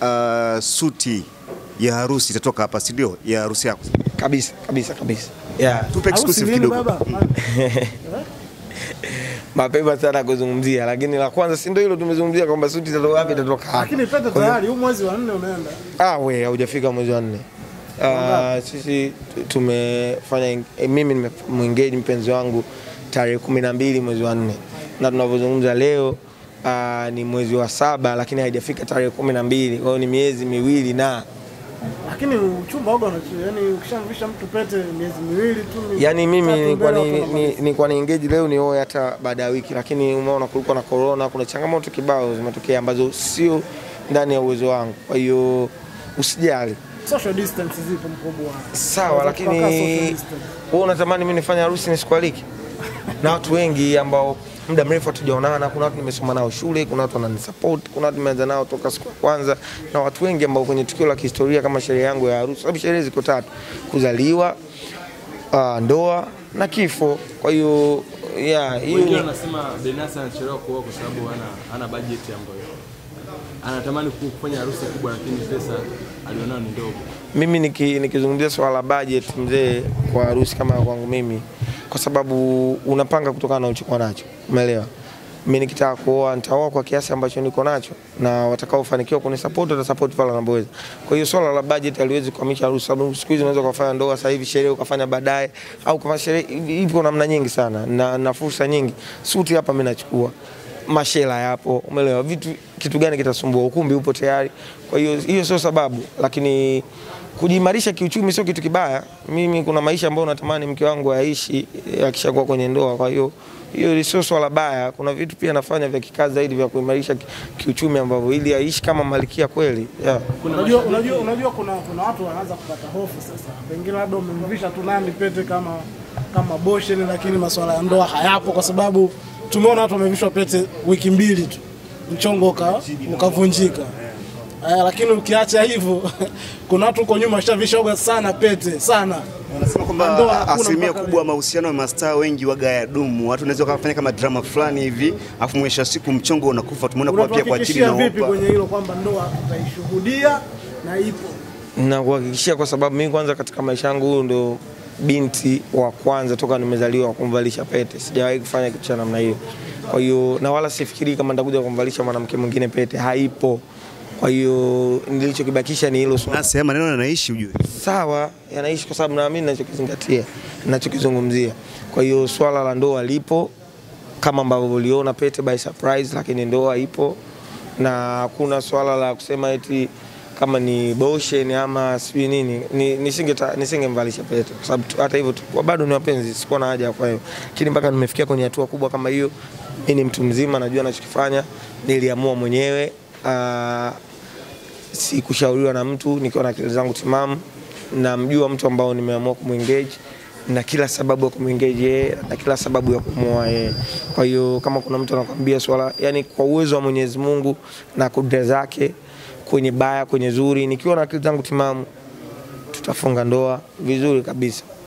uh, suti ya harusi itatoka hapa, si ndio? Ya harusi yako. kabisa kabisa kabisa yeah. Tupe exclusive kidogo. mapema sana kuzungumzia, lakini la kwanza si ndio hilo tumezungumzia kwamba suti itatoka wapi, itatoka hapa. Lakini fedha tayari huu mwezi wa nne unaenda. Ah, we haujafika mwezi wa nne. Uh, sisi tumefanya eh, mimi nimemwengage mpenzi wangu tarehe kumi na mbili mwezi wa nne na tunavyozungumza leo uh, ni mwezi wa saba, lakini haijafika tarehe kumi na mbili. Kwa hiyo ni miezi miwili na Lakini uchumba na yani ukishamvisha mtu pete miezi miwili tu. ni yani mimi ni nilikuwa ni, ni, ni, ni engage leo nioe hata baada ya wiki, lakini umeona kulikuwa na corona, kuna changamoto kibao zimetokea ambazo sio ndani ya uwezo wangu. Kwa hiyo usijali, Social distance zipo mkubwa. sawa, lakini wewe unatamani mimi nifanye harusi nisikualike na watu wengi ambao muda mrefu hatujaonana. Kuna watu nimesoma nao shule, kuna watu wananisupport, kuna watu nimeanza nao toka siku ya kwanza, na watu wengi ambao kwenye tukio la kihistoria kama sherehe yangu ya harusi, sababu sherehe ziko tatu: kuzaliwa, uh, ndoa na kifo. Kwa hiyo yeah, hiyo wanasema Benasi anachelewa kuoa kwa sababu ana ana budget ambayo anatamani kufanya harusi kubwa, lakini pesa alionayo ni ndogo. Mimi nikizungumzia niki- swala la budget mzee, kwa harusi kama kwangu mimi, kwa sababu unapanga kutokana na ulichokuwa nacho, umeelewa? Mimi nikitaka kuoa nitaoa kwa kiasi ambacho niko nacho, na watakaofanikiwa kunisupport watasupport pale wanapoweza. Kwa hiyo swala la budget haliwezi kuhamisha harusi, sababu siku hizi unaweza kufanya ndoa sasa hivi, sherehe ukafanya baadaye, au kama sherehe ipo namna nyingi sana na, na fursa nyingi. Suti hapa mimi nachukua mashela yapo, umeelewa? Vitu kitu gani kitasumbua? Ukumbi upo tayari. Kwa hiyo hiyo sio sababu, lakini kujiimarisha kiuchumi sio kitu kibaya. Mimi kuna maisha ambayo natamani mke wangu aishi eh, akishakuwa kwenye ndoa. Kwa hiyo hiyo sio swala baya. Kuna vitu pia nafanya vya kikazi zaidi vya kuimarisha ki- kiuchumi ambavyo ili aishi kama malkia kweli. Yeah. Unajua, unajua, unajua kuna, kuna watu wanaanza kupata hofu sasa, pengine labda umemvisha tu nani pete kama kama bosheni, lakini masuala ya ndoa hayapo, kwa sababu tumeona watu wamevishwa pete wiki mbili tu mchongo ukavunjika. Eh, lakini ukiacha hivyo kuna watu huko nyuma washavishoga sana pete sana. Wanasema kwamba asilimia kubwa ya mahusiano ya mastaa wengi waga ya dumu. Watu wanaweza kufanya kama drama fulani hivi, afu mwisho wa siku mchongo unakufa. Tumeona kwa pia kwa chini na vipi kwenye hilo kwamba ndoa utaishuhudia na ipo? na kuhakikishia kwa sababu mimi kwanza katika maisha yangu ndio ndo binti wa kwanza toka nimezaliwa kumvalisha pete. Sijawahi kufanya kitu cha namna hiyo, kwa hiyo na wala sifikiri kama nitakuja kumvalisha mwanamke mwingine pete, haipo. Kwa hiyo nilichokibakisha ni hilo swala. Nasi neno yanaishi ujue. Sawa, yanaishi kwa sababu naamini ninachokizingatia, ninachokizungumzia. Kwa hiyo swala la ndoa lipo kama ambavyo uliona pete by surprise, lakini ndoa ipo na hakuna swala la kusema eti kama ni boshen ama sijui nini, ni- nisinge- nisingemvalisha pete kwa sababu hata hivyo bado ni wapenzi, sikuwa na haja kwa hiyo, lakini mpaka nimefikia kwenye hatua kubwa kama hiyo, mimi ni mtu mzima, najua nachokifanya, niliamua mwenyewe ah, sikushauriwa na mtu, nikiwa na akili zangu timamu, namjua mtu ambao nimeamua kumwengage na kila sababu ya kumwengage yeye na kila sababu ya kumwoa yeye. Kwa hiyo kama kuna mtu anakwambia swala, yani kwa uwezo wa Mwenyezi Mungu na kudra zake, kwenye baya, kwenye zuri, nikiwa na akili zangu timamu, tutafunga ndoa vizuri kabisa.